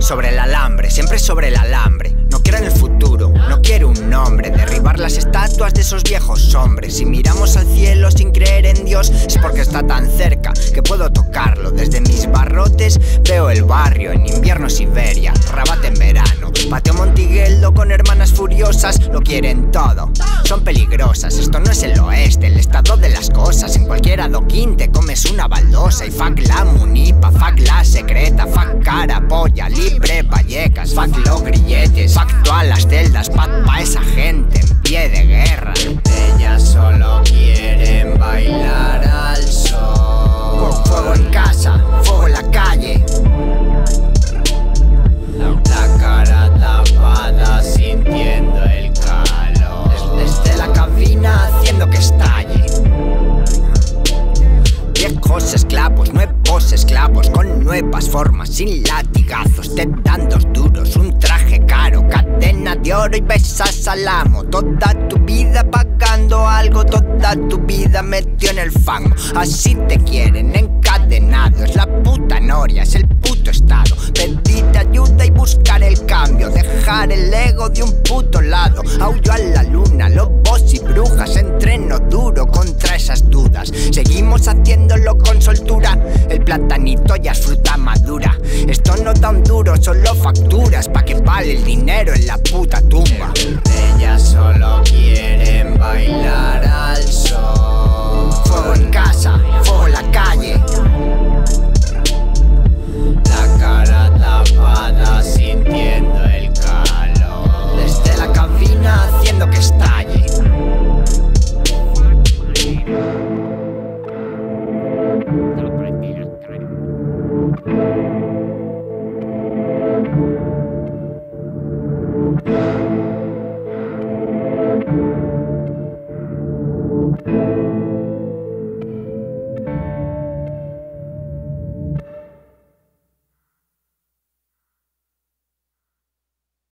Sobre el alambre, siempre sobre el alambre. No quiero en el futuro, no quiero un nombre. Derribar las estatuas de esos viejos hombres. Si miramos al cielo sin creer en Dios, es porque está tan cerca que puedo tocarlo. Desde mis barrotes veo el barrio. En invierno Siberia, Rabat en verano. Pateo Montigueldo con hermanas furiosas, lo quieren todo. Son esto no es el oeste, el estado de las cosas. En cualquier adoquín te comes una baldosa. Y fuck la munipa, fuck la secreta, fuck cara, polla, libre, vallecas, fuck los grilletes, fuck todas las celdas, pat pa' esa gente en pie de guerra. Ellas solo Viejos esclavos, nuevos esclavos, con nuevas formas, sin latigazos, te dan dos duros, un traje caro, cadena de oro y besas al amo. Toda tu vida pagando algo, toda tu vida metió en el fango. Así te quieren, encadenado, la puta noria, es el puto estado. Pedir ayuda y buscar el cambio, dejar el ego de un puto lado. Aullo a la luna, lobos y brujas, entreno duro contra esas dudas. Seguimos soltura, el platanito ya es fruta madura. Esto no tan duro, solo facturas, pa' que vale el dinero en la puta